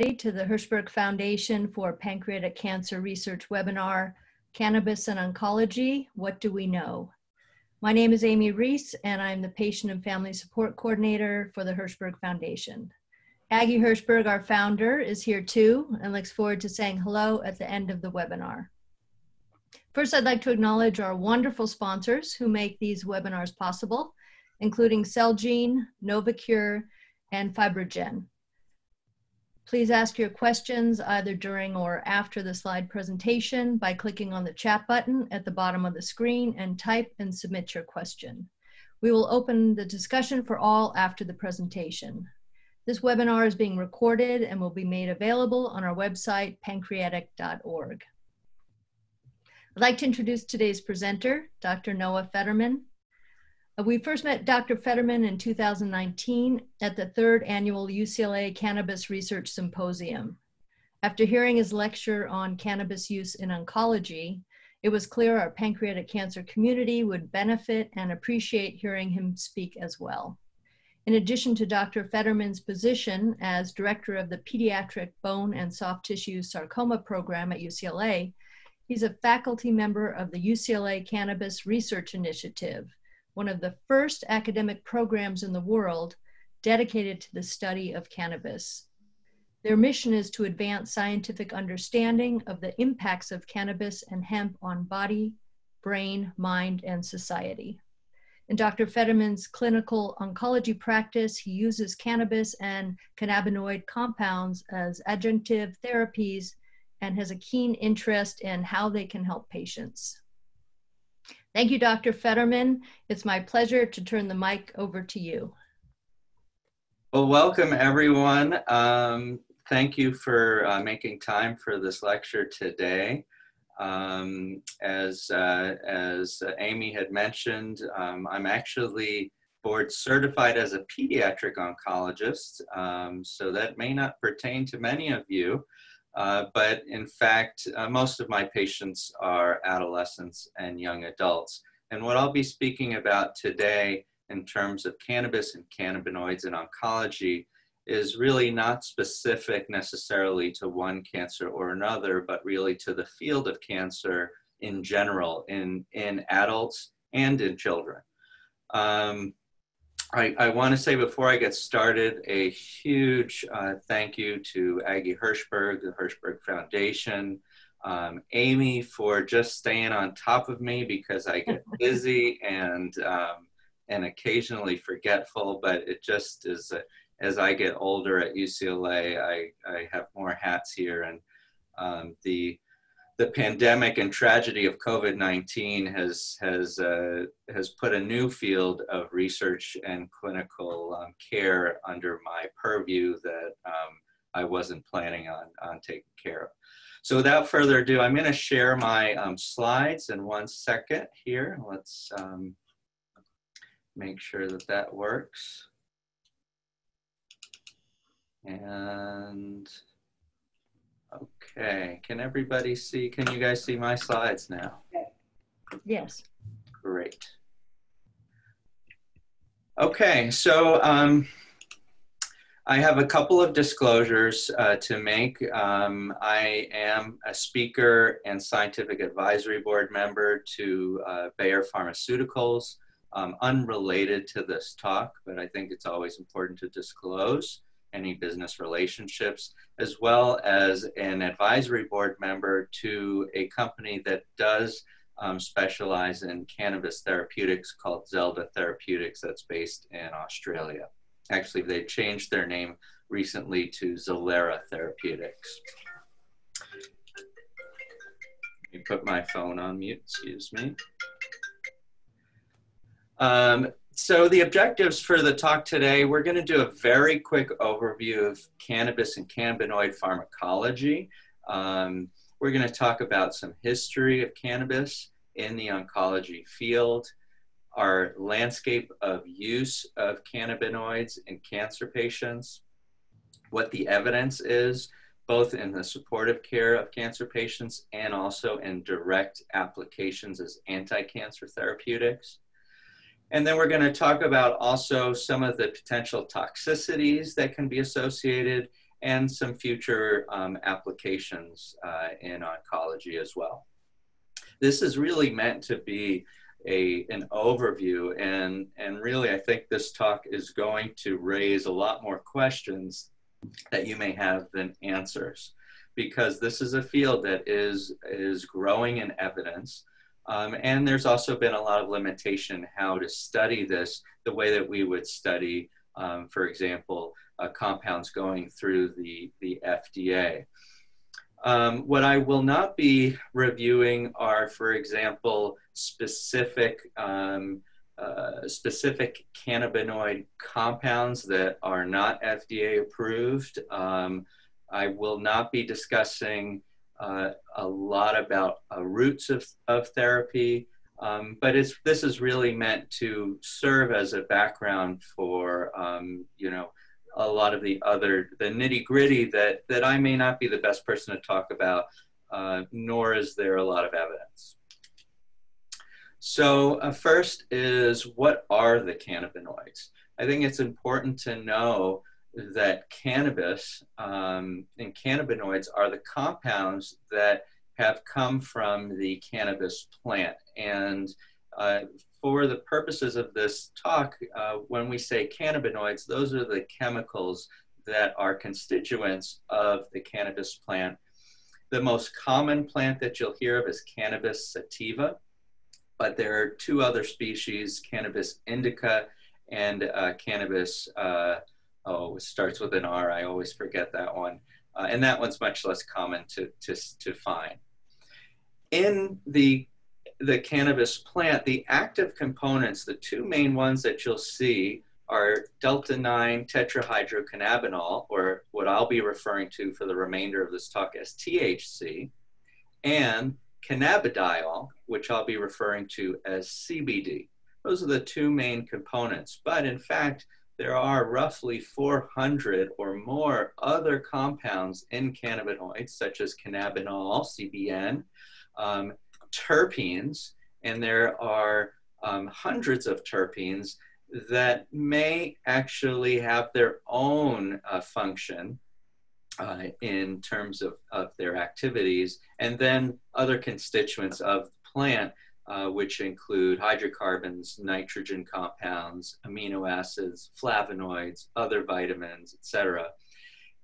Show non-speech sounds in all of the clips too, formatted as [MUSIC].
to the Hirshberg Foundation for Pancreatic Cancer Research webinar, Cannabis and Oncology, What Do We Know? My name is Amy Reese, and I'm the Patient and Family Support Coordinator for the Hirshberg Foundation. Aggie Hirshberg, our founder, is here too and looks forward to saying hello at the end of the webinar. First, I'd like to acknowledge our wonderful sponsors who make these webinars possible, including Celgene, Novocure, and FibroGen. Please ask your questions either during or after the slide presentation by clicking on the chat button at the bottom of the screen and type and submit your question. We will open the discussion for all after the presentation. This webinar is being recorded and will be made available on our website, pancreatic.org. I'd like to introduce today's presenter, Dr. Noah Federman. We first met Dr. Federman in 2019 at the third annual UCLA Cannabis Research Symposium. After hearing his lecture on cannabis use in oncology, it was clear our pancreatic cancer community would benefit and appreciate hearing him speak as well. In addition to Dr. Federman's position as director of the Pediatric Bone and Soft Tissue Sarcoma Program at UCLA, he's a faculty member of the UCLA Cannabis Research Initiative, one of the first academic programs in the world dedicated to the study of cannabis. Their mission is to advance scientific understanding of the impacts of cannabis and hemp on body, brain, mind, and society. In Dr. Federman's clinical oncology practice, he uses cannabis and cannabinoid compounds as adjunctive therapies and has a keen interest in how they can help patients. Thank you, Dr. Federman. It's my pleasure to turn the mic over to you. Well, welcome everyone. Um, thank you for uh, making time for this lecture today. Um, as, uh, as Amy had mentioned, um, I'm actually board certified as a pediatric oncologist, um, so that may not pertain to many of you. Uh, but in fact, uh, most of my patients are adolescents and young adults. And what I'll be speaking about today in terms of cannabis and cannabinoids in oncology is really not specific necessarily to one cancer or another, but really to the field of cancer in general in, in adults and in children. Um, I, I want to say before I get started a huge uh, thank you to Aggie Hirshberg, the Hirshberg Foundation, um, Amy for just staying on top of me because I get [LAUGHS] busy and um, and occasionally forgetful, but it just is a, as I get older at UCLA, I, I have more hats here and um, the the pandemic and tragedy of COVID-19 has has uh, has put a new field of research and clinical um, care under my purview that um, I wasn't planning on on taking care of. So without further ado, I'm going to share my um, slides in one second here. Let's um, make sure that that works. And Okay, can everybody see, can you guys see my slides now? Yes. Great. Okay, so um, I have a couple of disclosures uh, to make. Um, I am a speaker and scientific advisory board member to uh, Bayer Pharmaceuticals, um, unrelated to this talk, but I think it's always important to disclose any business relationships, as well as an advisory board member to a company that does um, specialize in cannabis therapeutics called Zelda Therapeutics that's based in Australia. Actually, they changed their name recently to Zelira Therapeutics. Let me put my phone on mute, excuse me. Um, so the objectives for the talk today, we're going to do a very quick overview of cannabis and cannabinoid pharmacology. Um, we're going to talk about some history of cannabis in the oncology field, our landscape of use of cannabinoids in cancer patients, what the evidence is, both in the supportive care of cancer patients and also in direct applications as anti-cancer therapeutics. And then we're going to talk about also some of the potential toxicities that can be associated and some future um, applications uh, in oncology as well. This is really meant to be a, an overview and, and really I think this talk is going to raise a lot more questions that you may have than answers because this is a field that is, is growing in evidence. Um, and there's also been a lot of limitation how to study this the way that we would study, um, for example, uh, compounds going through the, the FDA. Um, what I will not be reviewing are, for example, specific um, uh, specific cannabinoid compounds that are not FDA approved. Um, I will not be discussing uh, a lot about uh, routes of, of therapy, um, but it's, this is really meant to serve as a background for, um, you know, a lot of the other, the nitty gritty that, that I may not be the best person to talk about, uh, nor is there a lot of evidence. So uh, first is what are the cannabinoids? I think it's important to know that cannabis um, and cannabinoids are the compounds that have come from the cannabis plant. And uh, for the purposes of this talk, uh, when we say cannabinoids, those are the chemicals that are constituents of the cannabis plant. The most common plant that you'll hear of is cannabis sativa but there are two other species, cannabis indica and uh, cannabis, uh, oh, it starts with an R, I always forget that one. Uh, and that one's much less common to, to, to find. In the, the cannabis plant, the active components, the two main ones that you'll see are delta 9 tetrahydrocannabinol, or what I'll be referring to for the remainder of this talk as THC, and cannabidiol, which I'll be referring to as CBD. Those are the two main components. But in fact, there are roughly 400 or more other compounds in cannabinoids, such as cannabinol, CBN, um, terpenes, and there are um, hundreds of terpenes that may actually have their own uh, function uh, in terms of, of their activities, and then other constituents of the plant, uh, which include hydrocarbons, nitrogen compounds, amino acids, flavonoids, other vitamins, etc.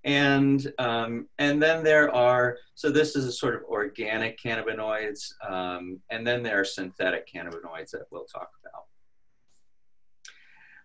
And, um, and then there are, so this is a sort of organic cannabinoids, um, and then there are synthetic cannabinoids that we'll talk about.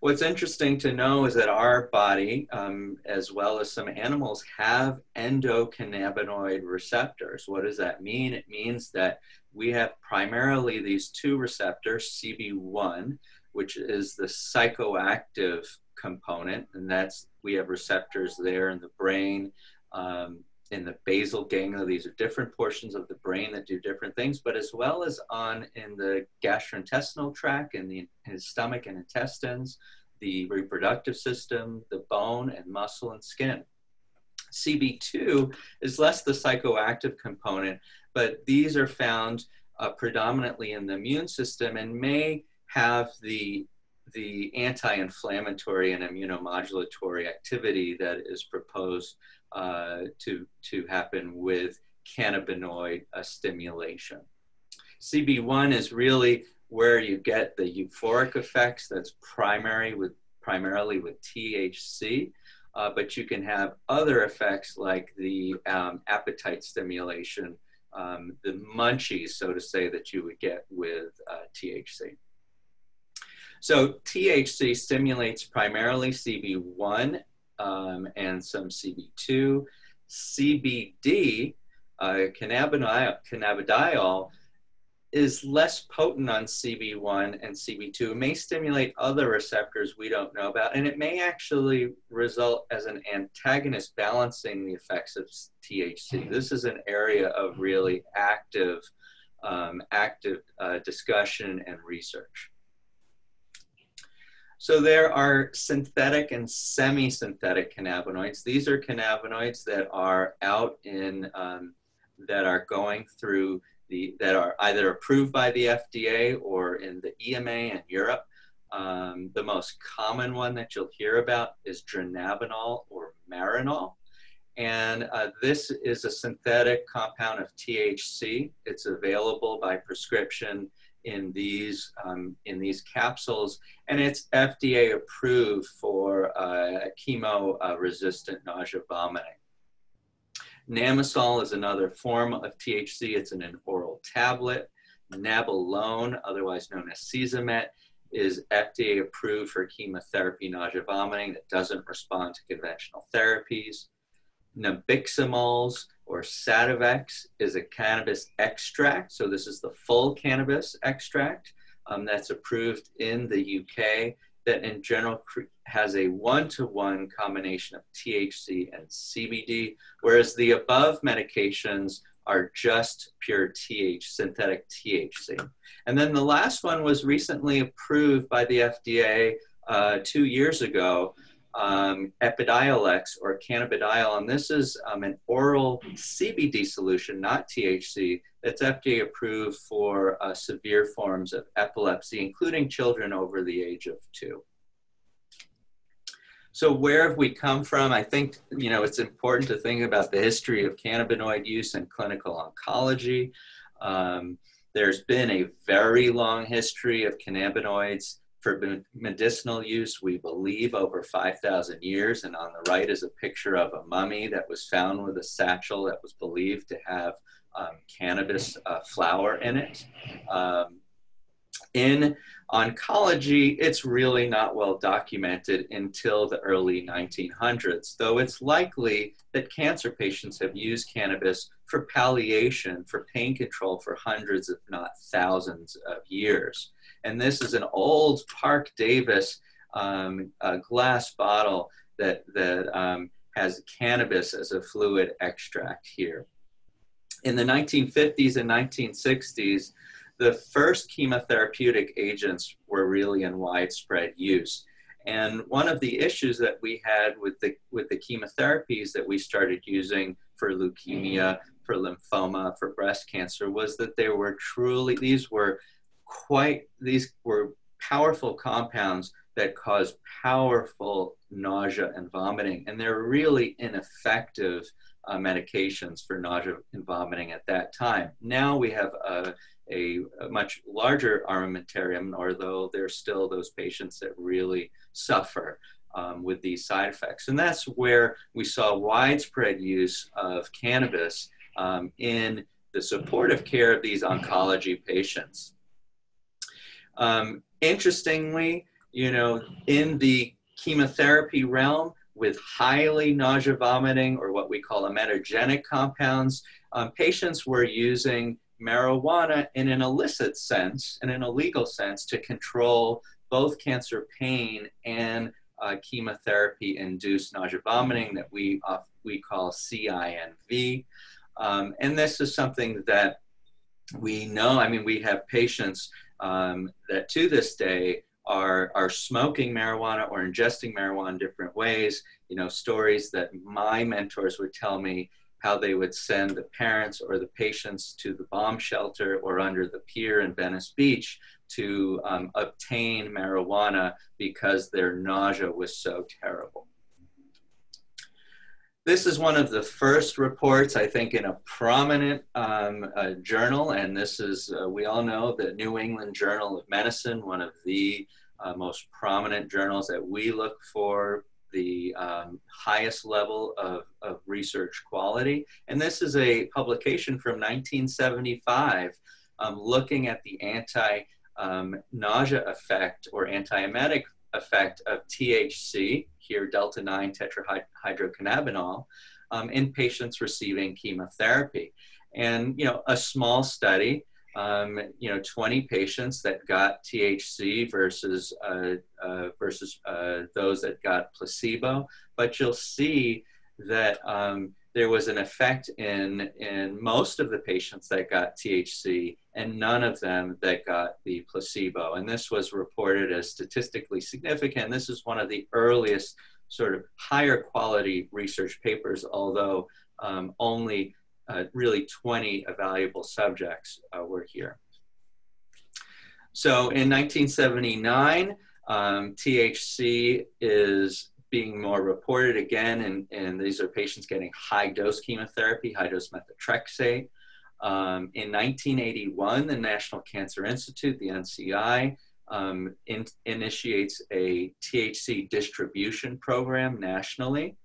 What's interesting to know is that our body, um, as well as some animals, have endocannabinoid receptors. What does that mean? It means that we have primarily these two receptors, CB1, which is the psychoactive component, and that's we have receptors there in the brain, um, in the basal ganglia. These are different portions of the brain that do different things, but as well as on in the gastrointestinal tract, in the in stomach and intestines, the reproductive system, the bone and muscle and skin. CB2 is less the psychoactive component, but these are found uh, predominantly in the immune system and may have the the anti-inflammatory and immunomodulatory activity that is proposed uh, to, to happen with cannabinoid uh, stimulation. CB1 is really where you get the euphoric effects that's primary with primarily with THC, uh, but you can have other effects like the um, appetite stimulation, um, the munchies, so to say, that you would get with uh, THC. So THC stimulates primarily CB1 um, and some CB2. CBD, uh, cannabidiol, cannabidiol, is less potent on CB1 and CB2. It may stimulate other receptors we don't know about, and it may actually result as an antagonist balancing the effects of THC. This is an area of really active, um, active uh, discussion and research. So there are synthetic and semi-synthetic cannabinoids. These are cannabinoids that are out in, um, that are going through the, that are either approved by the FDA or in the EMA in Europe. Um, the most common one that you'll hear about is dronabinol or marinol. And uh, this is a synthetic compound of THC. It's available by prescription in these, um, in these capsules, and it's FDA approved for uh, chemo uh, resistant nausea vomiting. Namisol is another form of THC. It's in an oral tablet. Nabilone, otherwise known as Cesamet, is FDA approved for chemotherapy nausea vomiting that doesn't respond to conventional therapies. Nabiximols or Sativex is a cannabis extract. So this is the full cannabis extract um, that's approved in the UK that in general has a one-to-one combination of THC and CBD, whereas the above medications are just pure TH, synthetic THC. And then the last one was recently approved by the FDA uh, two years ago, um, Epidiolex or cannabidiol. And this is um, an oral CBD solution, not THC, that's FDA approved for uh, severe forms of epilepsy, including children over the age of two. So where have we come from? I think you know it's important to think about the history of cannabinoid use in clinical oncology. Um, there's been a very long history of cannabinoids for medicinal use, we believe, over 5,000 years. And on the right is a picture of a mummy that was found with a satchel that was believed to have um, cannabis uh, flower in it. Um, in oncology, it's really not well documented until the early 1900s, though it's likely that cancer patients have used cannabis for palliation, for pain control for hundreds, if not thousands of years. And this is an old Parke-Davis um, glass bottle that, that um, has cannabis as a fluid extract here. In the 1950s and 1960s, the first chemotherapeutic agents were really in widespread use. And one of the issues that we had with the, with the chemotherapies that we started using for leukemia, for lymphoma, for breast cancer was that they were truly, these were quite, these were powerful compounds that cause powerful nausea and vomiting. And they're really ineffective uh, medications for nausea and vomiting at that time. Now we have a a, a, much larger armamentarium, although there's still those patients that really suffer um, with these side effects. And that's where we saw widespread use of cannabis um, in the supportive care of these oncology patients. Um, interestingly, you know, in the chemotherapy realm, with highly nausea vomiting or what we call emetogenic compounds, um, patients were using marijuana in an illicit sense, and in an illegal sense, to control both cancer pain and uh, chemotherapy induced nausea vomiting that we, uh, we call CINV. Um, and this is something that we know, I mean, we have patients um, that to this day are, are smoking marijuana or ingesting marijuana in different ways. You know, stories that my mentors would tell me how they would send the parents or the patients to the bomb shelter or under the pier in Venice Beach to um, obtain marijuana because their nausea was so terrible. This is one of the first reports, I think, in a prominent um, uh, journal, and this is, uh, we all know, the New England Journal of Medicine, one of the uh, most prominent journals that we look for the um, highest level of, of research quality. And this is a publication from 1975 um, looking at the anti um, nausea effect or antiemetic effect of THC, here delta 9 tetrahydrocannabinol, um, in patients receiving chemotherapy. And, you know, a small study um, you know, 20 patients that got THC versus uh, uh, versus uh, those that got placebo. But you'll see that um, there was an effect in in most of the patients that got THC, and none of them that got the placebo. And this was reported as statistically significant. This is one of the earliest sort of higher quality research papers, although um, only uh, really 20 evaluable subjects uh, were here. So in 1979, um, THC is being more reported again, and, and these are patients getting high dose chemotherapy, high dose methotrexate. Um, in 1981, the National Cancer Institute, the NCI, um, in, initiates a THC distribution program nationally.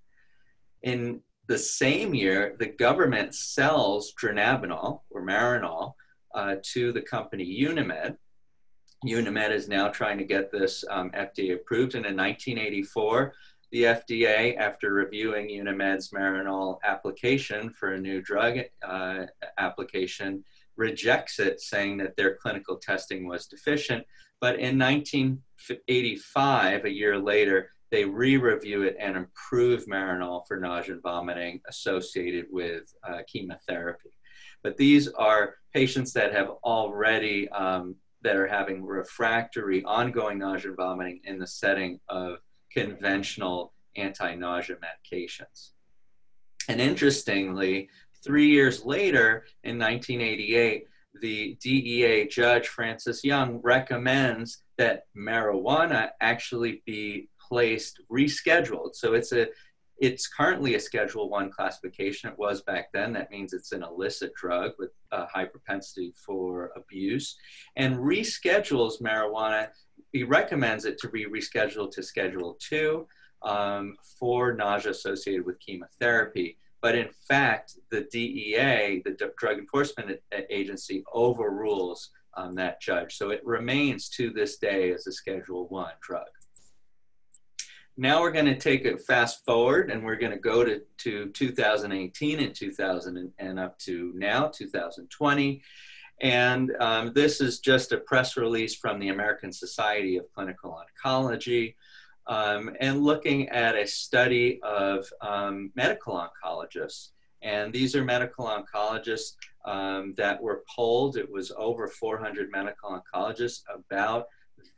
In the same year, the government sells dronabinol or Marinol uh, to the company Unimed. Unimed is now trying to get this um, FDA approved, and in 1984, the FDA, after reviewing Unimed's Marinol application for a new drug uh, application, rejects it, saying that their clinical testing was deficient. But in 1985, a year later, they re-review it and approve Marinol for nausea and vomiting associated with uh, chemotherapy. But these are patients that have already um, that are having refractory ongoing nausea and vomiting in the setting of conventional anti-nausea medications. And interestingly, three years later, in 1988, the DEA judge Francis Young recommends that marijuana actually be placed rescheduled. So it's a it's currently a Schedule One classification. It was back then. That means it's an illicit drug with a high propensity for abuse, and reschedules marijuana. He recommends it to be rescheduled to Schedule Two um, for nausea associated with chemotherapy. But in fact, the DEA, the Drug Enforcement Agency, overrules um, that judge. So it remains to this day as a Schedule One drug. Now we're going to take it fast forward and we're going to go to, to 2018 and 2000 and, up to now, 2020. And um, this is just a press release from the American Society of Clinical Oncology um, and looking at a study of um, medical oncologists. And these are medical oncologists um, that were polled. It was over 400 medical oncologists about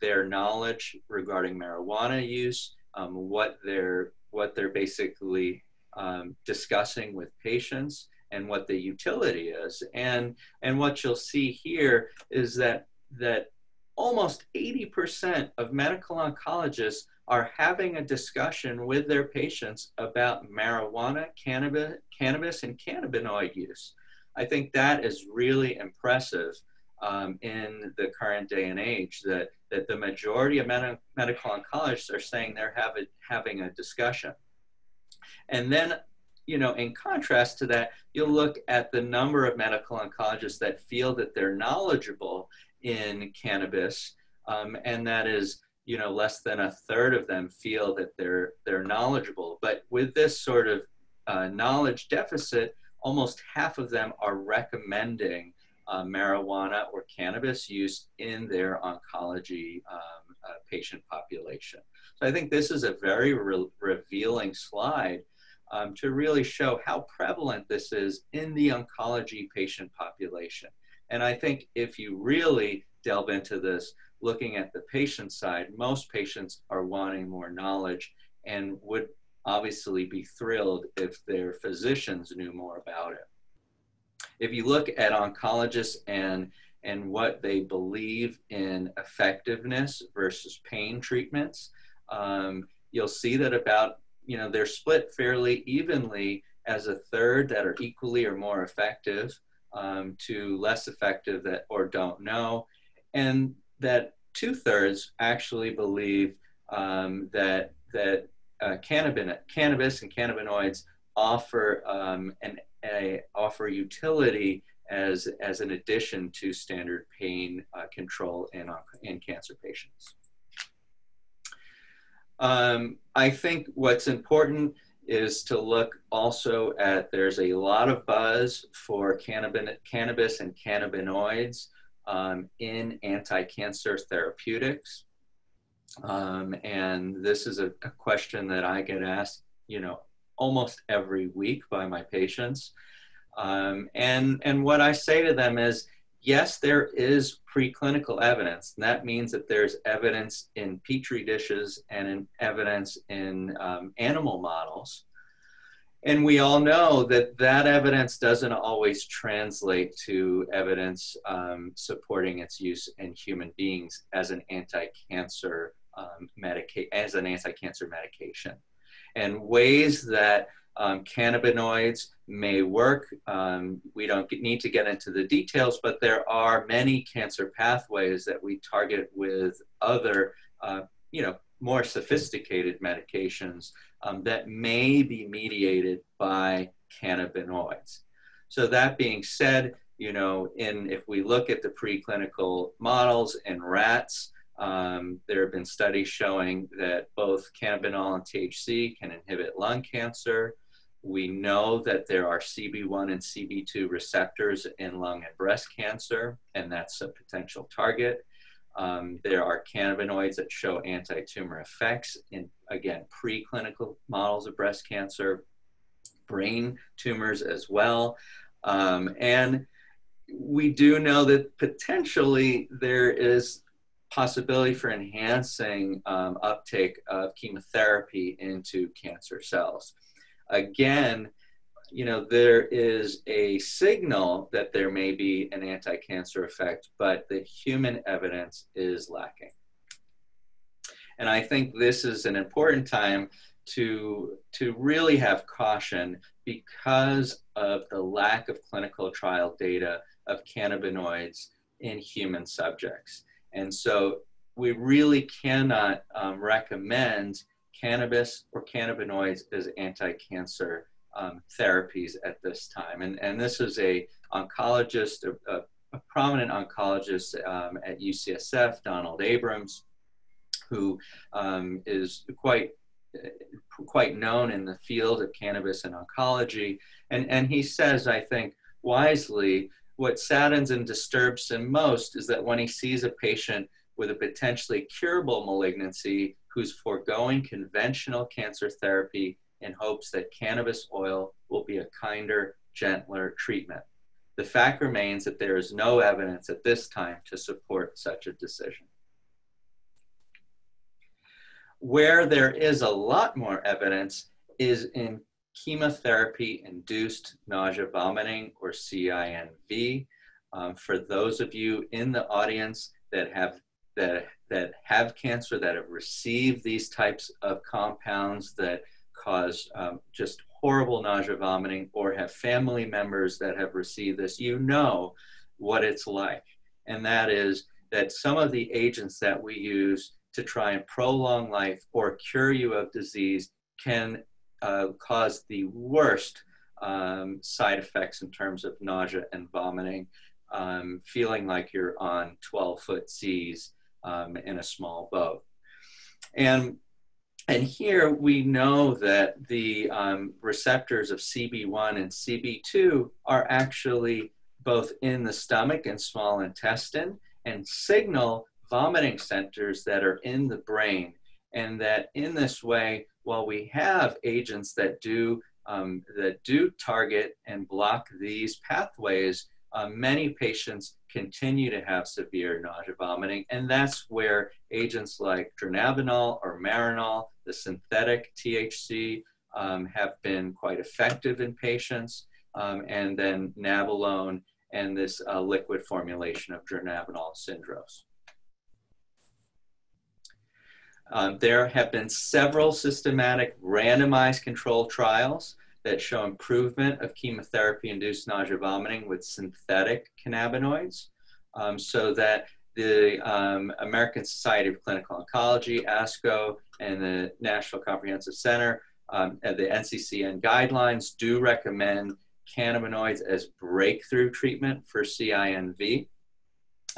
their knowledge regarding marijuana use, um, what they're what they're basically um, discussing with patients, and what the utility is. And and what you'll see here is that that almost 80% of medical oncologists are having a discussion with their patients about marijuana, cannabis, cannabis and cannabinoid use. I think that is really impressive um, in the current day and age that, that the majority of med- medical oncologists are saying they're have a, having a discussion. And then, you know, in contrast to that, you'll look at the number of medical oncologists that feel that they're knowledgeable in cannabis, um, and that is you know less than a third of them feel that they're they're knowledgeable. But with this sort of uh, knowledge deficit almost half of them are recommending uh, marijuana or cannabis use in their oncology um, uh, patient population. So i think this is a very re- revealing slide um, to really show how prevalent this is in the oncology patient population and i think if you really delve into this looking at the patient side, most patients are wanting more knowledge and would obviously be thrilled if their physicians knew more about it. If you look at oncologists and and what they believe in effectiveness versus pain treatments, um, you'll see that about you know they're split fairly evenly as a third that are equally or more effective um, to less effective that or don't know, and that two thirds actually believe um, that that uh, cannabis, cannabis and cannabinoids offer um, an a, offer utility as as an addition to standard pain uh, control in uh, in cancer patients. Um, I think what's important is to look also at there's a lot of buzz for cannabis, cannabis and cannabinoids um, in anti-cancer therapeutics. Um, and this is a, a, question that I get asked, you know, almost every week by my patients. Um, and, and what I say to them is, yes, there is preclinical evidence. And that means that there's evidence in petri dishes and in evidence in um, animal models and we all know that that evidence doesn't always translate to evidence um, supporting its use in human beings as an anti-cancer um, medica- as an anti-cancer medication. and ways that um, cannabinoids may work. Um, we don't need to get into the details, but there are many cancer pathways that we target with other, uh, you know, more sophisticated medications um, that may be mediated by cannabinoids. So that being said, you know, in if we look at the preclinical models in rats, um, there have been studies showing that both cannabinol and THC can inhibit lung cancer. We know that there are CB1 and CB2 receptors in lung and breast cancer, and that's a potential target. Um, there are cannabinoids that show anti-tumor effects in, again, preclinical models of breast cancer, brain tumors as well. Um, and we do know that potentially there is possibility for enhancing um, uptake of chemotherapy into cancer cells. Again, you know, there is a signal that there may be an anti-cancer effect, but the human evidence is lacking. And I think this is an important time to, to really have caution because of the lack of clinical trial data of cannabinoids in human subjects. And so we really cannot um, recommend cannabis or cannabinoids as anti-cancer um, therapies at this time. And, and this is a oncologist, a, a prominent oncologist um, at UCSF, Donald Abrams, who um, is quite quite known in the field of cannabis and oncology. And, and he says, I think, wisely, what saddens and disturbs him most is that when he sees a patient with a potentially curable malignancy who's foregoing conventional cancer therapy in hopes that cannabis oil will be a kinder, gentler treatment. The fact remains that there is no evidence at this time to support such a decision. Where there is a lot more evidence is in chemotherapy induced nausea vomiting or CINV. Um, for those of you in the audience that have that that have cancer that have received these types of compounds that cause um, just horrible nausea vomiting or have family members that have received this you know what it's like. And that is that some of the agents that we use to try and prolong life or cure you of disease can uh, cause the worst um, side effects in terms of nausea and vomiting, um, feeling like you're on 12 foot seas um, in a small boat. And, and here we know that the um, receptors of CB1 and CB2 are actually both in the stomach and small intestine and signal vomiting centers that are in the brain. And that in this way, while we have agents that do um, that do target and block these pathways, uh, many patients continue to have severe nausea vomiting, and that's where agents like dronabinol or marinol, the synthetic THC, um, have been quite effective in patients, um, and then nabilone and this uh, liquid formulation of dronabinol Syndros. Um, there have been several systematic randomized controlled trials that show improvement of chemotherapy-induced nausea vomiting with synthetic cannabinoids um, so that the um, American Society of Clinical Oncology, ASCO, and the National Comprehensive Center, um, and the NCCN guidelines do recommend cannabinoids as breakthrough treatment for CINV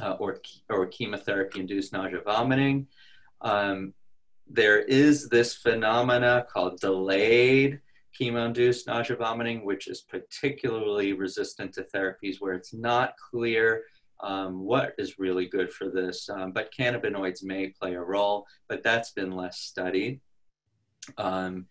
uh, or, or chemotherapy-induced nausea vomiting. Um, there is this phenomena called delayed chemo-induced nausea vomiting, which is particularly resistant to therapies where it's not clear um, what is really good for this. Um, but cannabinoids may play a role, but that's been less studied. Um,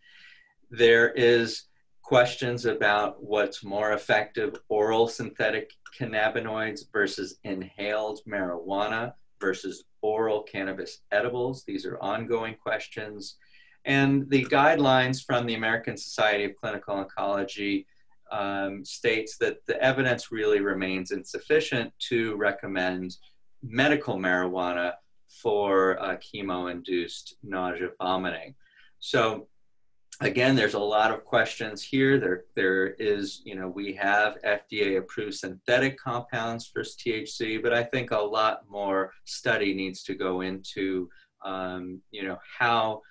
there is questions about what's more effective, oral synthetic cannabinoids versus inhaled marijuana versus oral cannabis edibles. These are ongoing questions. And the guidelines from the American Society of Clinical Oncology um, states that the evidence really remains insufficient to recommend medical marijuana for uh, chemo-induced nausea vomiting. So again, there's a lot of questions here. There, there is, you know, we have FDA approved synthetic compounds for THC, but I think a lot more study needs to go into, um, you know, how,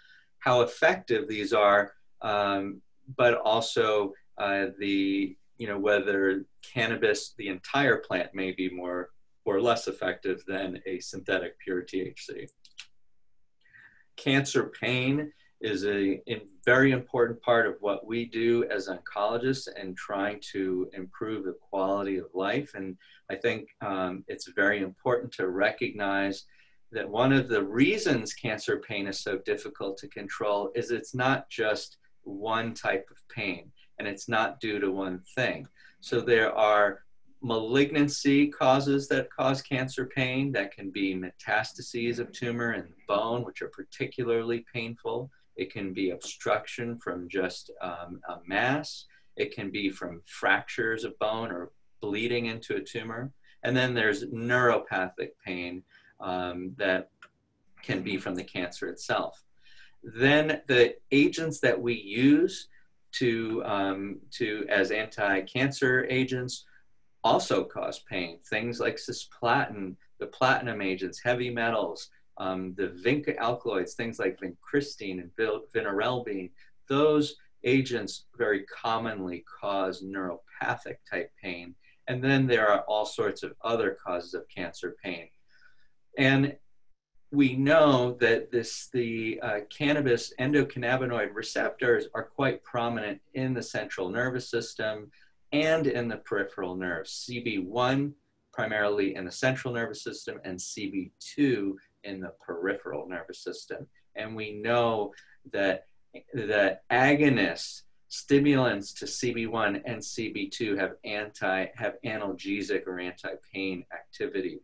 how effective these are, um, but also uh, the, you know, whether cannabis, the entire plant may be more or less effective than a synthetic pure THC. Cancer pain is a, a, very important part of what we do as oncologists and trying to improve the quality of life. And I think um, it's very important to recognize that one of the reasons cancer pain is so difficult to control is it's not just one type of pain and it's not due to one thing. So there are malignancy causes that cause cancer pain that can be metastases of tumor in bone, which are particularly painful. It can be obstruction from just um, a mass. It can be from fractures of bone or bleeding into a tumor. And then there's neuropathic pain um, that can be from the cancer itself. Then the agents that we use to, um, to as anti-cancer agents also cause pain. Things like cisplatin, the platinum agents, heavy metals, um, the vinca alkaloids, things like vincristine and vinorelbine, those agents very commonly cause neuropathic type pain. And then there are all sorts of other causes of cancer pain. And we know that this, the uh, cannabis endocannabinoid receptors are quite prominent in the central nervous system and in the peripheral nerves. CB1 primarily in the central nervous system and CB2 in the peripheral nervous system. And we know that, that agonists, stimulants to CB1 and CB2 have anti, have analgesic or anti-pain activity.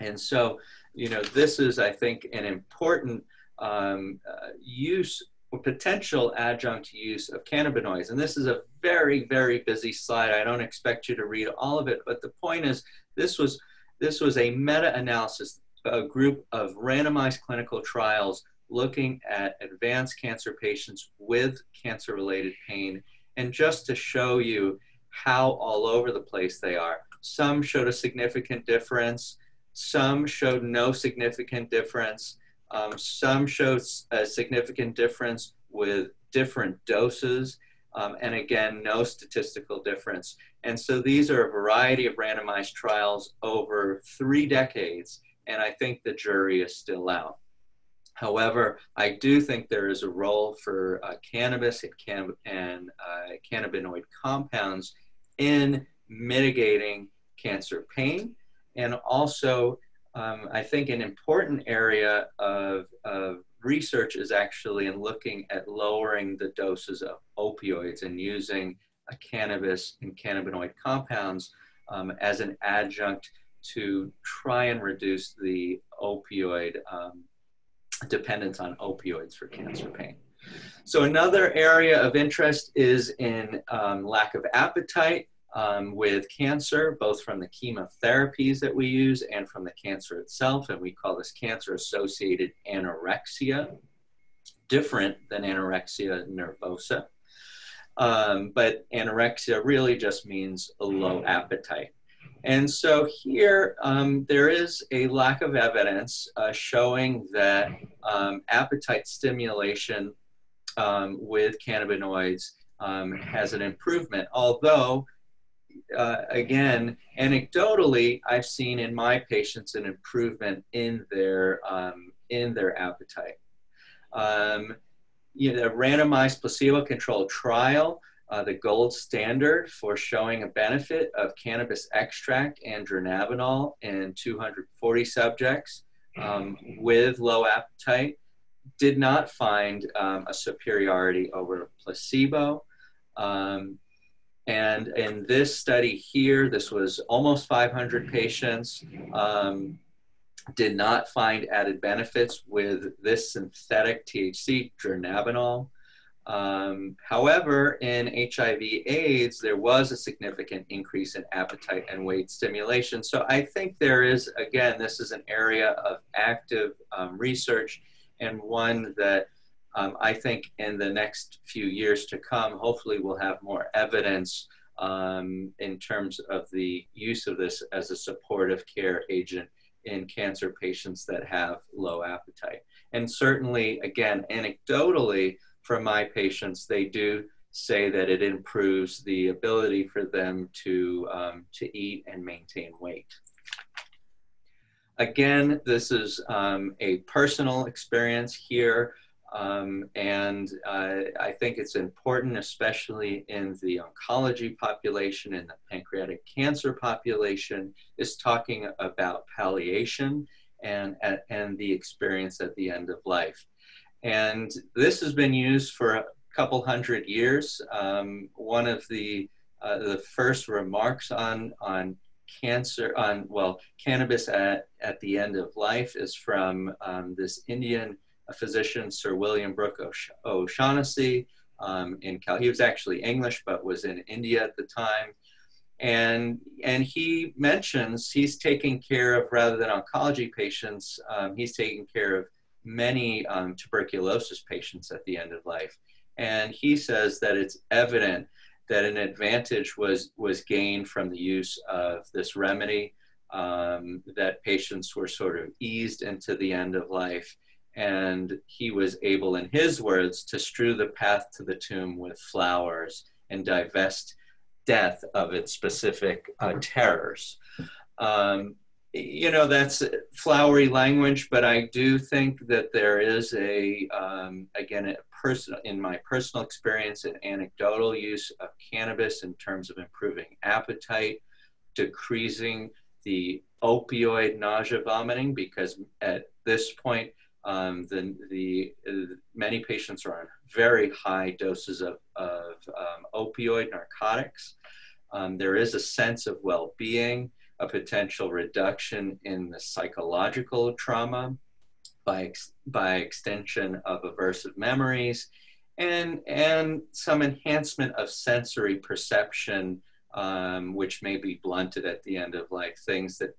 And so, you know, this is, I think, an important um, uh, use or potential adjunct use of cannabinoids. And this is a very, very busy slide. I don't expect you to read all of it, but the point is this was, this was a meta-analysis, a group of randomized clinical trials looking at advanced cancer patients with cancer-related pain. And just to show you how all over the place they are. Some showed a significant difference. Some showed no significant difference. Um, some showed a significant difference with different doses, um, and again, no statistical difference. And so these are a variety of randomized trials over three decades, and I think the jury is still out. However, I do think there is a role for uh, cannabis and, can and uh, cannabinoid compounds in mitigating cancer pain and also um, I think an important area of, of research is actually in looking at lowering the doses of opioids and using a cannabis and cannabinoid compounds um, as an adjunct to try and reduce the opioid um, dependence on opioids for cancer pain. So another area of interest is in um, lack of appetite um, with cancer, both from the chemotherapies that we use and from the cancer itself. And we call this cancer associated anorexia, different than anorexia nervosa. Um, but anorexia really just means a low appetite. And so here um, there is a lack of evidence uh, showing that um, appetite stimulation um, with cannabinoids um, has an improvement, although uh, again, anecdotally, I've seen in my patients an improvement in their um, in their appetite. Um, you know, randomized placebo-controlled trial, uh, the gold standard for showing a benefit of cannabis extract and dronabinol in 240 subjects um, with low appetite, did not find um, a superiority over placebo. Um, and in this study here, this was almost 500 patients, um, did not find added benefits with this synthetic THC, dronabinol. Um, however, in HIV AIDS, there was a significant increase in appetite and weight stimulation. So I think there is, again, this is an area of active um, research and one that um, I think in the next few years to come, hopefully we'll have more evidence um, in terms of the use of this as a supportive care agent in cancer patients that have low appetite. And certainly, again, anecdotally, from my patients, they do say that it improves the ability for them to, um, to eat and maintain weight. Again, this is um, a personal experience here. Um, and uh, I think it's important, especially in the oncology population and the pancreatic cancer population, is talking about palliation and, and the experience at the end of life. And this has been used for a couple hundred years. Um, one of the, uh, the first remarks on, on cancer, on, well, cannabis at, at the end of life is from um, this Indian a physician, Sir William Brooke O'Shaughnessy. Um, in Cal, he was actually English, but was in India at the time. And, and he mentions he's taking care of, rather than oncology patients, um, he's taking care of many um, tuberculosis patients at the end of life. And he says that it's evident that an advantage was, was gained from the use of this remedy, um, that patients were sort of eased into the end of life and he was able, in his words, to strew the path to the tomb with flowers and divest death of its specific uh, terrors. Um, you know, that's flowery language, but I do think that there is a, um, again, a personal, in my personal experience, an anecdotal use of cannabis in terms of improving appetite, decreasing the opioid nausea vomiting, because at this point, um, the, the uh, many patients are on very high doses of, of um, opioid narcotics. Um, there is a sense of well-being, a potential reduction in the psychological trauma by, ex by extension of aversive memories, and, and some enhancement of sensory perception, um, which may be blunted at the end of life, things that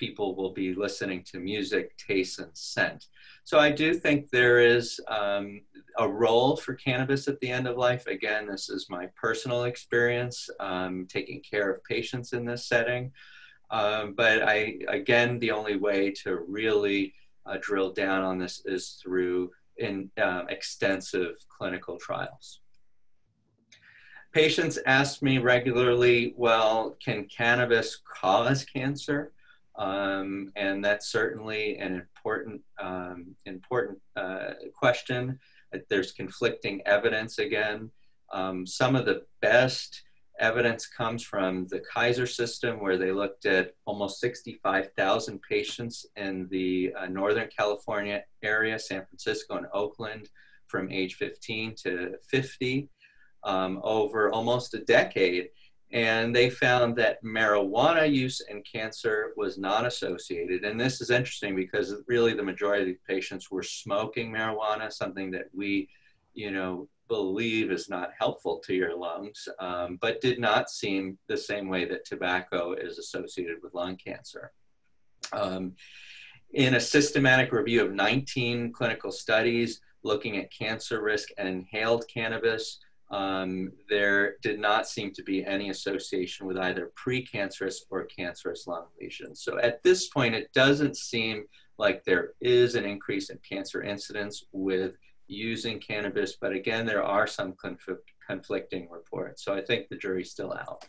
people will be listening to music, taste, and scent. So I do think there is um, a role for cannabis at the end of life. Again, this is my personal experience um, taking care of patients in this setting. Um, but I, again, the only way to really uh, drill down on this is through in um, extensive clinical trials. Patients ask me regularly, well, can cannabis cause cancer? Um, and that's certainly an important, um, important uh, question. There's conflicting evidence again. Um, some of the best evidence comes from the Kaiser system, where they looked at almost 65,000 patients in the uh, Northern California area, San Francisco and Oakland, from age 15 to 50 um, over almost a decade. And they found that marijuana use and cancer was not associated. And this is interesting because really the majority of the patients were smoking marijuana, something that we, you know, believe is not helpful to your lungs, um, but did not seem the same way that tobacco is associated with lung cancer. Um, in a systematic review of 19 clinical studies looking at cancer risk and inhaled cannabis, um, there did not seem to be any association with either precancerous or cancerous lung lesions. So at this point, it doesn't seem like there is an increase in cancer incidence with using cannabis, but again, there are some conflicting reports. So I think the jury's still out.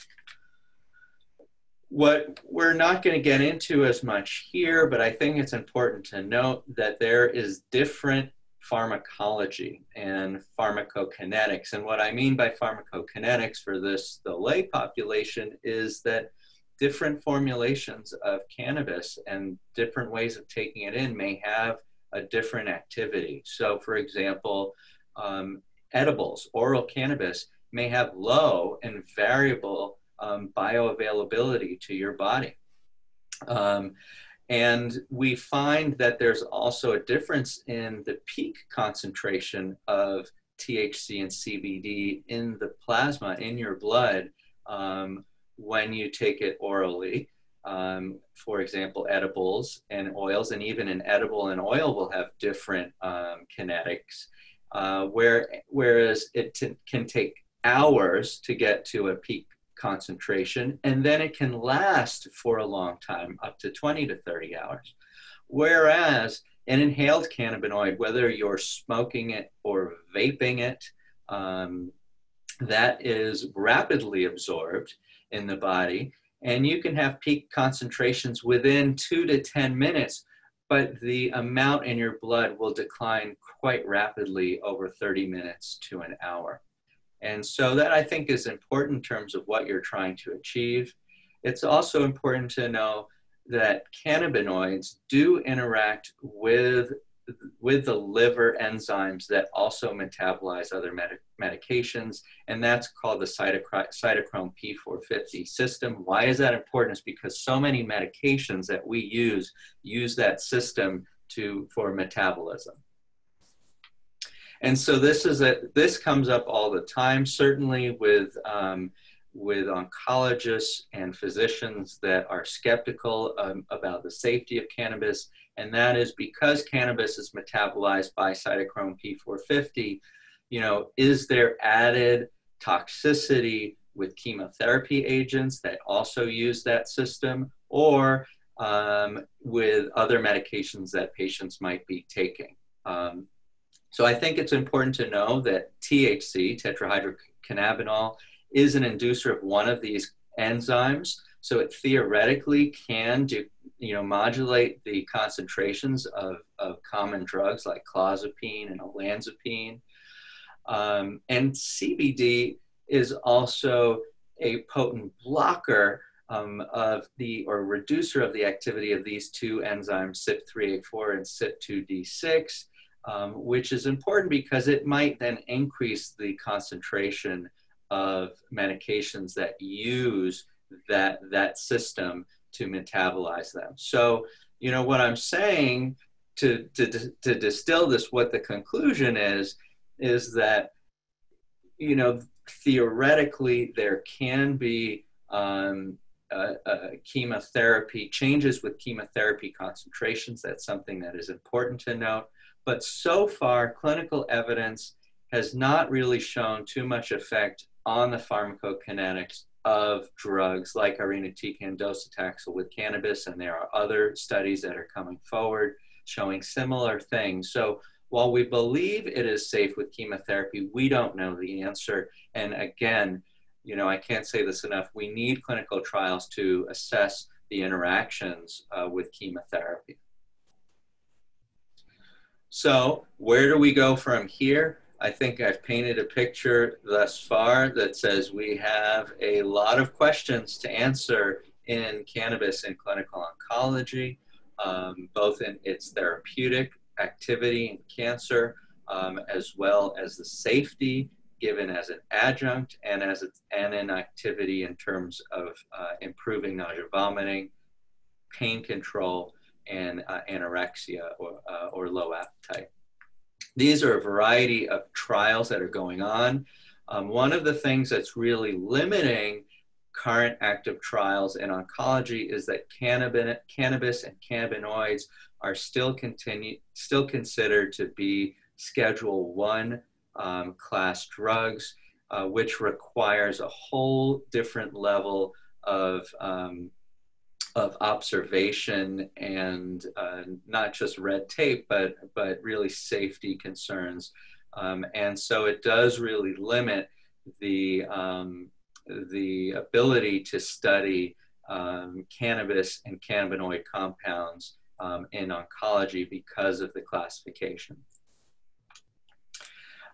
What we're not going to get into as much here, but I think it's important to note that there is different pharmacology and pharmacokinetics. And what I mean by pharmacokinetics for this, the lay population, is that different formulations of cannabis and different ways of taking it in may have a different activity. So, for example, um, edibles, oral cannabis, may have low and variable um, bioavailability to your body. Um, and we find that there's also a difference in the peak concentration of THC and CBD in the plasma, in your blood, um, when you take it orally. Um, for example, edibles and oils, and even an edible and oil will have different um, kinetics. uh, where, whereas it can take hours to get to a peak concentration, and then it can last for a long time, up to 20 to 30 hours. Whereas an inhaled cannabinoid, whether you're smoking it or vaping it, um, that is rapidly absorbed in the body, and you can have peak concentrations within two to 10 minutes, but the amount in your blood will decline quite rapidly over 30 minutes to an hour. And so that I think is important in terms of what you're trying to achieve. It's also important to know that cannabinoids do interact with with the liver enzymes that also metabolize other med- medications, and that's called the cytochrome P450 system. Why is that important? Is because so many medications that we use use that system to for metabolism. And so this is a this comes up all the time, certainly with um, with oncologists and physicians that are skeptical um, about the safety of cannabis, and that is because cannabis is metabolized by cytochrome P450. You know, is there added toxicity with chemotherapy agents that also use that system, or um, with other medications that patients might be taking? Um, so I think it's important to know that THC, tetrahydrocannabinol, is an inducer of one of these enzymes. So it theoretically can do, you know, modulate the concentrations of, of common drugs like clozapine and olanzapine. Um, and CBD is also a potent blocker um, of the, or reducer of the activity of these two enzymes, CYP3A4 and CYP2D6 um, which is important because it might then increase the concentration of medications that use that, that system to metabolize them. So, you know, what I'm saying to, to, to distill this, what the conclusion is, is that, you know, theoretically there can be um, chemotherapy, changes with chemotherapy concentrations. That's something that is important to note. But so far, clinical evidence has not really shown too much effect on the pharmacokinetics of drugs like irinotecan docetaxel with cannabis, and there are other studies that are coming forward showing similar things. So while we believe it is safe with chemotherapy, we don't know the answer. And again, you know, I can't say this enough. We need clinical trials to assess the interactions uh, with chemotherapy. So where do we go from here? I think I've painted a picture thus far that says we have a lot of questions to answer in cannabis in clinical oncology, um, both in its therapeutic activity in cancer, um, as well as the safety given as an adjunct and as and an activity in terms of uh, improving nausea vomiting, pain control, and uh, anorexia or, uh, or low appetite. These are a variety of trials that are going on. Um, one of the things that's really limiting current active trials in oncology is that cannabis, cannabis and cannabinoids are still continue, still considered to be Schedule One um, class drugs, uh, which requires a whole different level of um, of observation and uh, not just red tape, but but really safety concerns. Um, and so it does really limit the um, the ability to study um, cannabis and cannabinoid compounds um, in oncology because of the classification.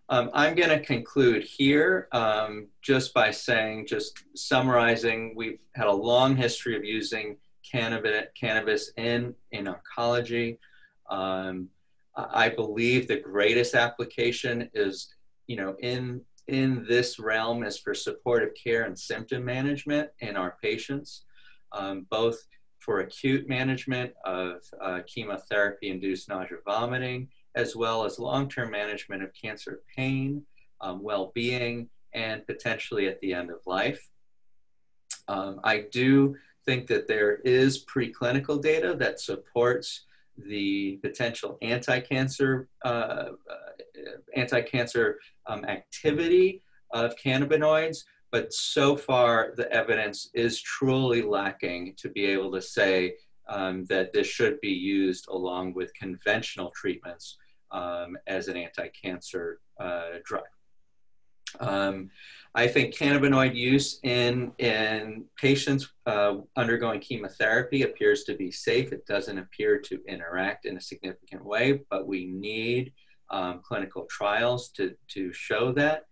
Um, I'm going to conclude here um, just by saying, just summarizing, we've had a long history of using cannabis, cannabis in, in oncology. Um, I believe the greatest application is, you know, in, in this realm is for supportive care and symptom management in our patients, um, both for acute management of uh, chemotherapy-induced nausea vomiting, as well as long-term management of cancer pain, um, well-being, and potentially at the end of life. Um, I do think that there is preclinical data that supports the potential anti-cancer uh, anti-cancer um, activity of cannabinoids, but so far the evidence is truly lacking to be able to say um, that this should be used along with conventional treatments um, as an anti-cancer uh, drug. Um, I think cannabinoid use in, in patients uh, undergoing chemotherapy appears to be safe. It doesn't appear to interact in a significant way, but we need um, clinical trials to, to show that.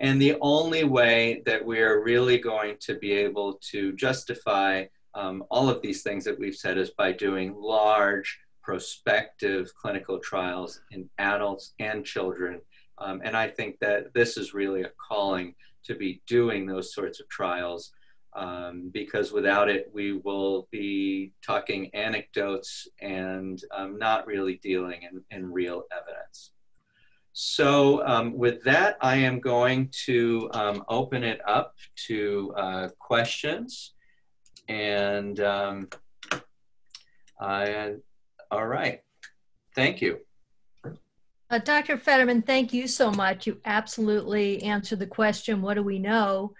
And the only way that we are really going to be able to justify um, all of these things that we've said is by doing large prospective clinical trials in adults and children. Um, and I think that this is really a calling to be doing those sorts of trials um, because without it, we will be talking anecdotes and um, not really dealing in, in real evidence. So um, with that, I am going to um, open it up to uh, questions. And um, I, all right, thank you. Uh, Dr. Federman, thank you so much. You absolutely answered the question, what do we know?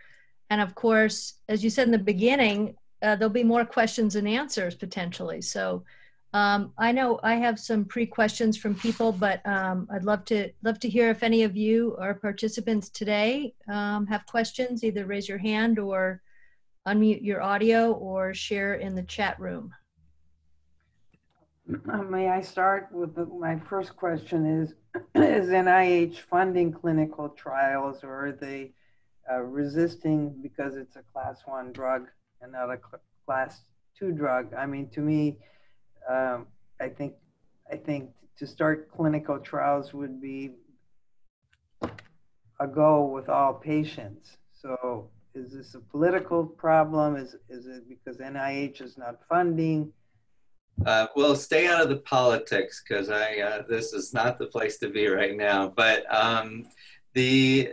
And of course, as you said in the beginning, uh, there'll be more questions and answers potentially. So um, I know I have some pre-questions from people, but um, I'd love to love to hear if any of you or participants today um, have questions. Either raise your hand or unmute your audio or share in the chat room. Uh, may I start with the, my first question is, [CLEARS THROAT] is NIH funding clinical trials or are they uh, resisting because it's a class one drug and not a cl class two drug? I mean, to me, um, I think I think to start clinical trials would be a go with all patients. So is this a political problem? Is is it because NIH is not funding? Uh, well, stay out of the politics because I uh, this is not the place to be right now. But um, the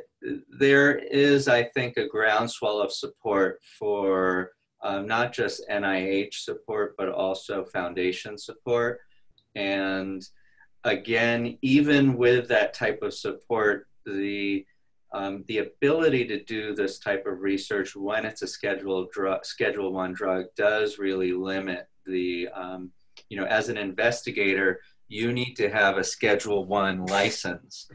there is, I think, a groundswell of support for um, not just NIH support, but also foundation support. And again, even with that type of support, the um, the ability to do this type of research when it's a schedule drug, Schedule One drug does really limit the, um, you know, as an investigator, you need to have a Schedule One license,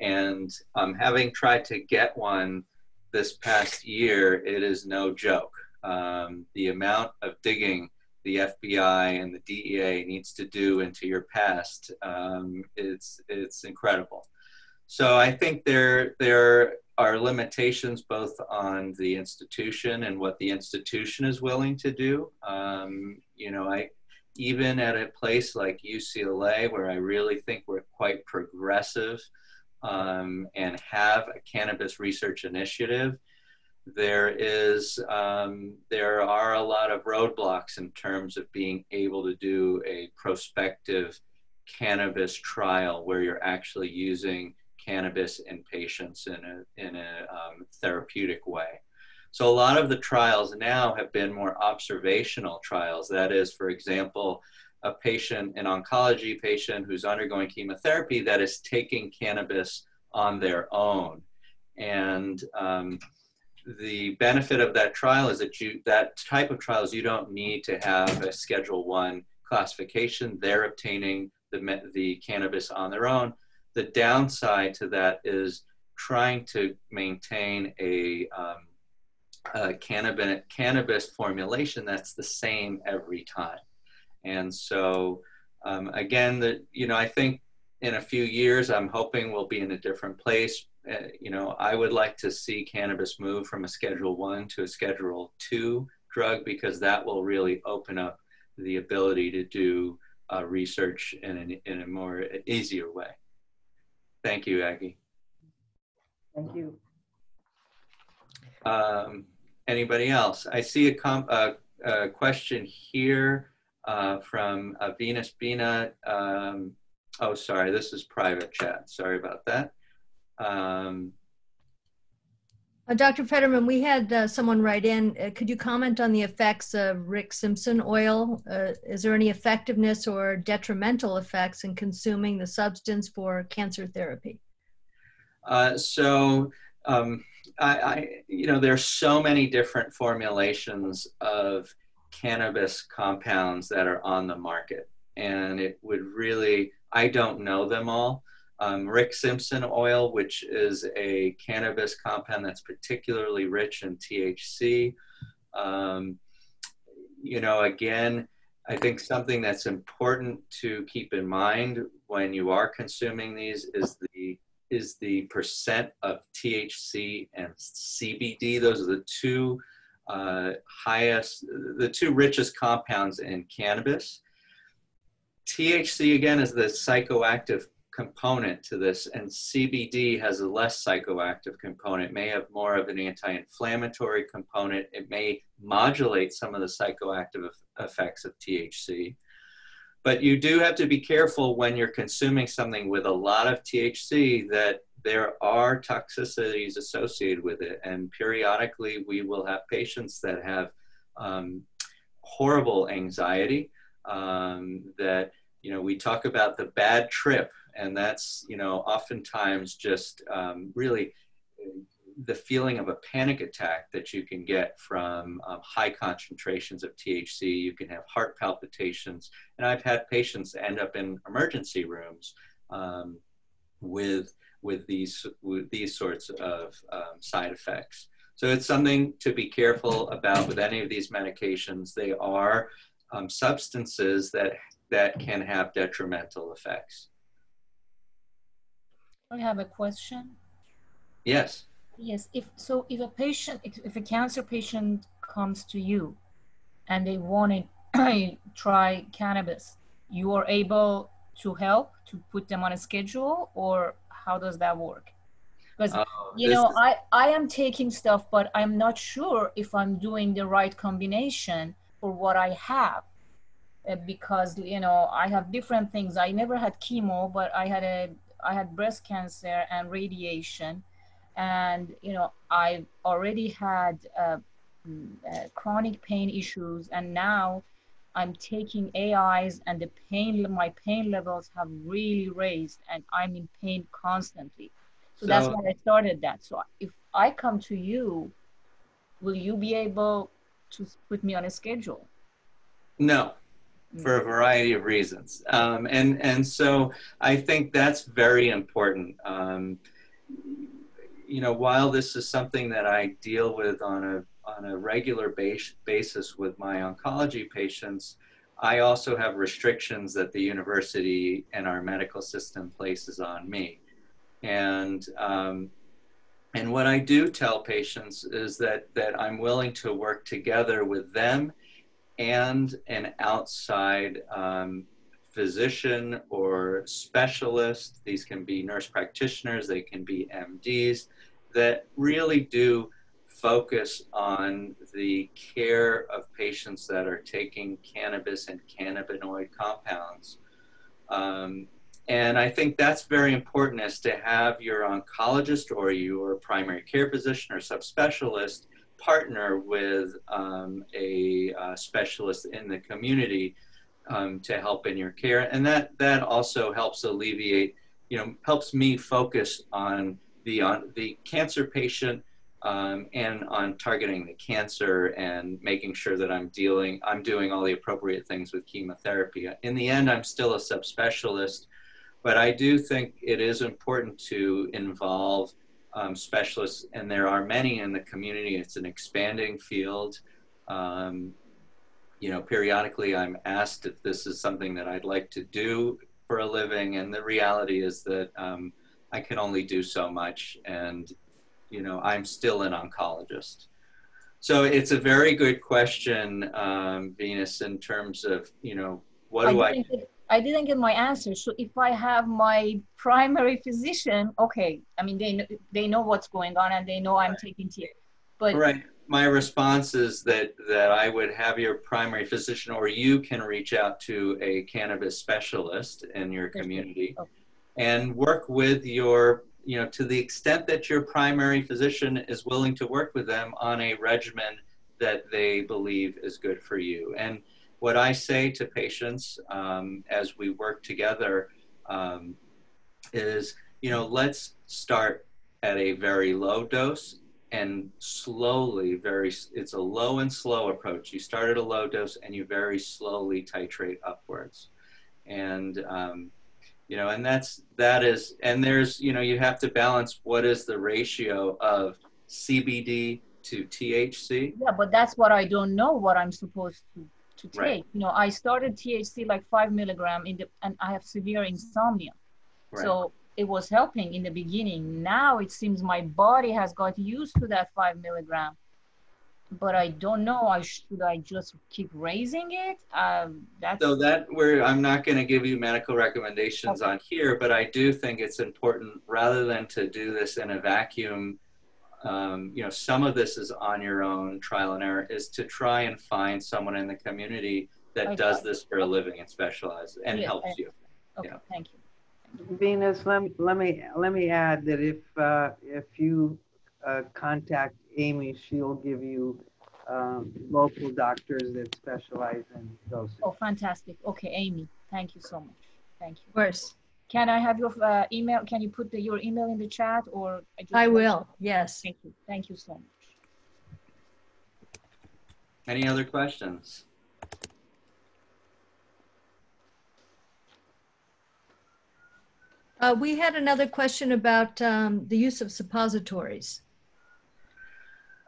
and um, having tried to get one this past year, it is no joke um, the amount of digging the FBI and the DEA needs to do into your past, um, it's, it's incredible. So I think there, there are limitations both on the institution and what the institution is willing to do. Um, you know, I, even at a place like UCLA, where I really think we're quite progressive um, and have a cannabis research initiative, there is um, there are a lot of roadblocks in terms of being able to do a prospective cannabis trial where you're actually using cannabis in patients in a in a um, therapeutic way. So a lot of the trials now have been more observational trials. That is, for example, a patient, an oncology patient who's undergoing chemotherapy that is taking cannabis on their own. And um, the benefit of that trial is that you that type of trials you don't need to have a Schedule One classification. They're obtaining the the cannabis on their own. The downside to that is trying to maintain a, um, a cannabis cannabis formulation that's the same every time. And so, um, again, the you know I think in a few years I'm hoping we'll be in a different place uh, you know, I would like to see cannabis move from a Schedule One to a Schedule Two drug because that will really open up the ability to do uh, research in, an, in a more easier way. Thank you, Agi. Thank you. Um, anybody else? I see a, a, a question here uh, from uh, Venus Bina. Um, oh, sorry, this is private chat. Sorry about that. Um, Uh, Dr. Federman, we had uh, someone write in. Uh, could you comment on the effects of Rick Simpson oil? Uh, is there any effectiveness or detrimental effects in consuming the substance for cancer therapy? Uh, so, um, I, I, you know, there's so many different formulations of cannabis compounds that are on the market, and it would really, I don't know them all um, Rick Simpson oil, which is a cannabis compound that's particularly rich in THC. Um, you know, again, I think something that's important to keep in mind when you are consuming these is the is the percent of THC and CBD. Those are the two uh, highest, the two richest compounds in cannabis. THC again is the psychoactive component to this, and CBD has a less psychoactive component, may have more of an anti inflammatory component. It may modulate some of the psychoactive effects of THC. But you do have to be careful when you're consuming something with a lot of THC that there are toxicities associated with it. And periodically, we will have patients that have um, horrible anxiety um, that you know we talk about the bad trip and that's you know oftentimes just um, really the feeling of a panic attack that you can get from um, high concentrations of THC. You can have heart palpitations, and I've had patients end up in emergency rooms um, with with these with these sorts of um, side effects. So it's something to be careful about with any of these medications. They are um, substances that that can have detrimental effects. I have a question. Yes. Yes. If so, if a patient, if a cancer patient comes to you, and they want to [CLEARS THROAT] try cannabis, you are able to help to put them on a schedule, or how does that work? Because oh, you know, is... I I am taking stuff, but I'm not sure if I'm doing the right combination for what I have. Uh, because you know I have different things. I never had chemo, but I had a I had breast cancer and radiation, and you know I already had uh, mm, uh, chronic pain issues, and now I'm taking AIs, and the pain, my pain levels have really raised, and I'm in pain constantly. So, so that's why I started that. So if I come to you, will you be able to put me on a schedule? No, for a variety of reasons. Um, and, and so I think that's very important. Um, you know, while this is something that I deal with on a, on a regular base, basis with my oncology patients, I also have restrictions that the university and our medical system places on me. And, um, and what I do tell patients is that, that I'm willing to work together with them and an outside um, physician or specialist. These can be nurse practitioners, they can be MDs that really do focus on the care of patients that are taking cannabis and cannabinoid compounds. Um, and I think that's very important is to have your oncologist or your primary care physician or subspecialist partner with um, a uh, specialist in the community um, to help in your care. And that, that also helps alleviate, you know, helps me focus on the, on the cancer patient um, and on targeting the cancer and making sure that I'm dealing, I'm doing all the appropriate things with chemotherapy. In the end, I'm still a subspecialist, but I do think it is important to involve um, specialists, and there are many in the community. It's an expanding field. Um, you know, periodically I'm asked if this is something that I'd like to do for a living, and the reality is that um, I can only do so much, and you know, I'm still an oncologist. So it's a very good question, um, Venus, in terms of you know, what do I? I I didn't get my answer. So if I have my primary physician, okay, I mean they know, they know what's going on and they know I'm taking tea. But right, my response is that that I would have your primary physician, or you can reach out to a cannabis specialist in your community, okay. and work with your you know, to the extent that your primary physician is willing to work with them on a regimen that they believe is good for you. And what I say to patients um, as we work together um, is, you know, let's start at a very low dose and slowly, very, it's a low and slow approach. You start at a low dose and you very slowly titrate upwards. And, um, you know, and that's, that is, and there's, you know, you have to balance what is the ratio of CBD to THC. Yeah, but that's what I don't know what I'm supposed to to take. Right. You know, I started THC like five milligram in the, and I have severe insomnia. Right. So it was helping in the beginning. Now it seems my body has got used to that five milligram. But I don't know. I should I just keep raising it? Um, that's So that where I'm not going to give you medical recommendations on here, but I do think it's important rather than to do this in a vacuum. Um, you know, some of this is on your own trial and error. Is to try and find someone in the community that I does this for a living and specializes and Yeah, helps I- you. okay. yeah. Thank you. Venus, let, me- let me, let me add that if, uh, if you, uh, contact Amy, she'll give you, um, local doctors that specialize in those. Oh, fantastic. Okay, Amy. Thank you so much. Thank you. Of course, Can I have your uh, email? Can you put the, your email in the chat or? just I will, yes. Thank you. Thank you so much. Any other questions? Uh, we had another question about um, the use of suppositories.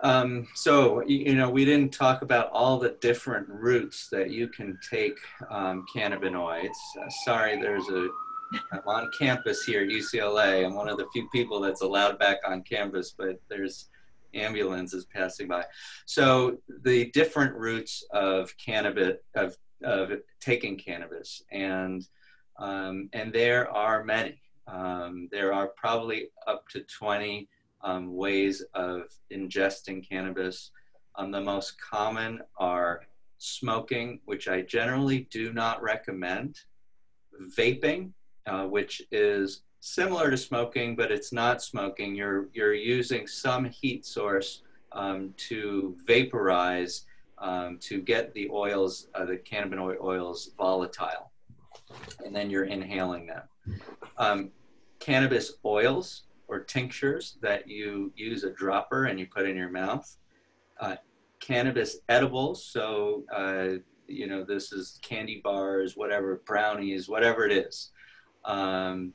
Um, so, y- you know, we didn't talk about all the different routes that you can take um, cannabinoids. Uh, sorry, there's a, I'm on campus here at UCLA. I'm one of the few people that's allowed back on campus, but there's ambulances passing by. So the different routes of cannabis, of, of taking cannabis, and, um, and there are many. Um, there are probably up to 20 um, ways of ingesting cannabis. Um, the most common are smoking, which I generally do not recommend, vaping, uh, which is similar to smoking, but it's not smoking. You're, you're using some heat source um, to vaporize um, to get the oils, uh, the cannabinoid oils, volatile. And then you're inhaling them. Um, cannabis oils, or tinctures that you use a dropper and you put in your mouth. Uh, cannabis edibles, so uh, you know this is candy bars, whatever brownies, whatever it is. Um,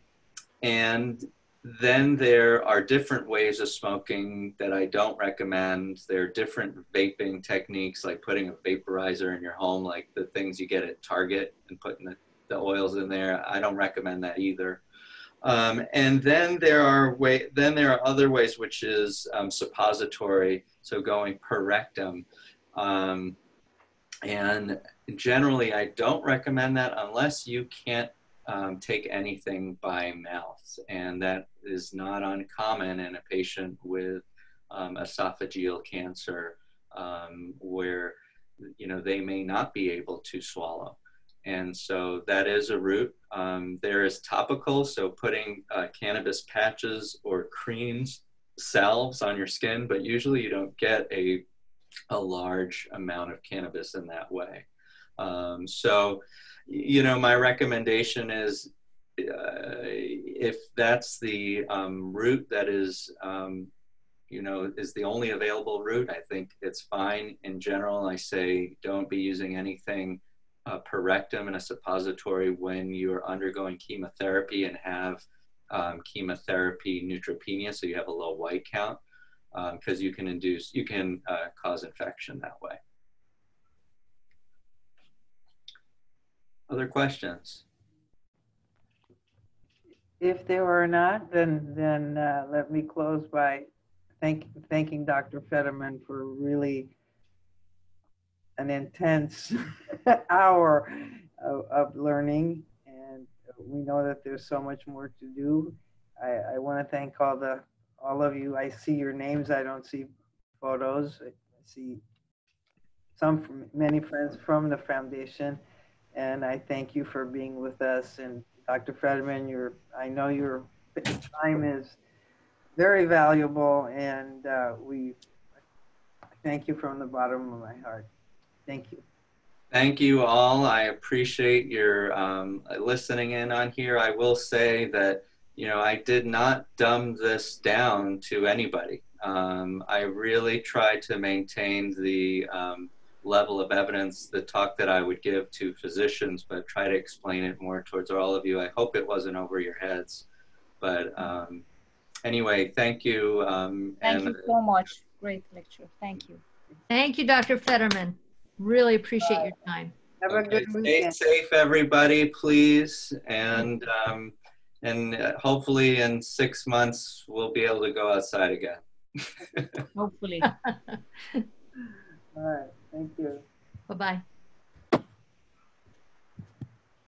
and then there are different ways of smoking that I don't recommend. There are different vaping techniques, like putting a vaporizer in your home, like the things you get at Target, and putting the, the oils in there. I don't recommend that either. Um, and then there are way, then there are other ways, which is um, suppository, so going per rectum. Um, and generally, I don't recommend that unless you can't um, take anything by mouth, and that is not uncommon in a patient with um, esophageal cancer, um, where you know they may not be able to swallow. And so that is a route. Um, there is topical, so putting uh, cannabis patches or creams, salves on your skin, but usually you don't get a, a large amount of cannabis in that way. Um, so, you know, my recommendation is uh, if that's the um, route that is, um, you know, is the only available route, I think it's fine. In general, I say don't be using anything uh, per rectum in a suppository when you're undergoing chemotherapy and have um, chemotherapy neutropenia, so you have a low white count, because um, you can induce, you can uh, cause infection that way. Other questions? If there are not, then, then uh, let me close by thank, thanking Dr. Federman for really an intense [LAUGHS] hour of, of, learning. And we know that there's so much more to do. I, I want to thank all the all of you. I see your names. I don't see photos. I see some from many friends from the foundation. And I thank you for being with us. And Dr. Federman, your I know your time is very valuable, and uh, we thank you from the bottom of my heart. Thank you. Thank you all. I appreciate your um, listening in on here. I will say that, you know, I did not dumb this down to anybody. Um, I really tried to maintain the um, level of evidence, the talk that I would give to physicians, but try to explain it more towards all of you. I hope it wasn't over your heads. But um, anyway, thank you. Um, Thank and you so much. Great lecture. Thank you. Thank you, Dr. Federman. Really appreciate your time. Have a Okay, good stay weekend. safe, everybody, please. And um, and uh, hopefully in six months we'll be able to go outside again. [LAUGHS] Hopefully. [LAUGHS] All right. Thank you. Bye-bye.